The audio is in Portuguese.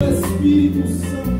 Espírito Santo.